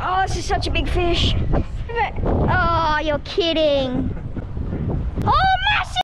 Oh, this is such a big fish. Oh, you're kidding.